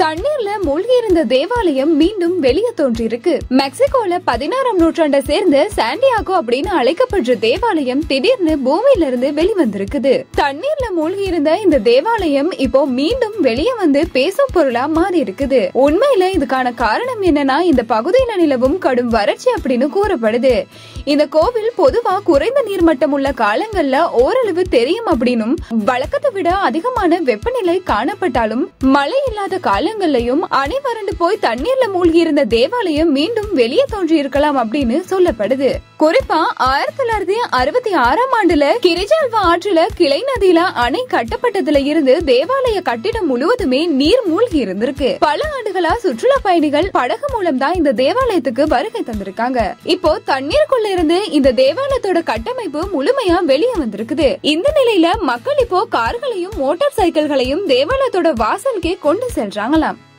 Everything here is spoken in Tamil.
தண்ணீர்ல மூழ்கி இருந்த தேவாலயம் மீண்டும் வெளியே தோன்றியிருக்கு. மெக்சிகோல பதினாறாம் நூற்றாண்டை சேர்ந்த சாண்டியாகோ அப்படின்னு அழைக்கப்படுற தேவாலயம் திடீர்னு பூமியில இருந்து வெளிவந்திருக்குது. தண்ணீர்ல மூழ்கி இருந்த இந்த தேவாலயம் இப்போ மீண்டும் வெளியே வந்து பேசும் பொருளா மாறி இருக்குது உண்மையில இதுக்கான காரணம் என்னன்னா இந்த பகுதியில நிலவும் கடும் வறட்சி அப்படின்னு கூறப்படுது. இந்த கோவில் பொதுவா குறைந்த நீர்மட்டம் உள்ள காலங்கள்ல ஓரளவு தெரியும் அப்படின்னும் வழக்கத்தை விட அதிகமான வெப்பநிலை காணப்பட்டாலும் மழை இல்லாத காலங்கள்லயும் அணை வறண்டு போய் தண்ணீர்ல மூழ்கி இருந்த தேவாலயம் மீண்டும் வெளியே தோன்றி இருக்கலாம் அப்படின்னு சொல்லப்படுது. குறிப்பா ஆயிரத்தி தொள்ளாயிரத்தி அறுபத்தி ஆறாம் ஆண்டுல கிரிஜால்வா ஆற்றுல கிளை நதியில அணை கட்டப்பட்டதுல இருந்து தேவாலய கட்டிடம் முழுவதுமே நீர் மூழ்கி இருந்திருக்கு பல ஆண்டுகளா சுற்றுலா பயணிகள் படகு மூலம் தான் இந்த தேவாலயத்துக்கு வருகை தந்திருக்காங்க. இப்போ தண்ணீருக்குள்ள இருந்து இந்த தேவாலயத்தோட கட்டமைப்பு முழுமையா வெளியே வந்திருக்குது. இந்த நிலையில மக்கள் இப்போ கார்களையும் மோட்டார் சைக்கிள்களையும் தேவாலயத்தோட வாசலுக்கே கொண்டு செல்றாங்க সালাম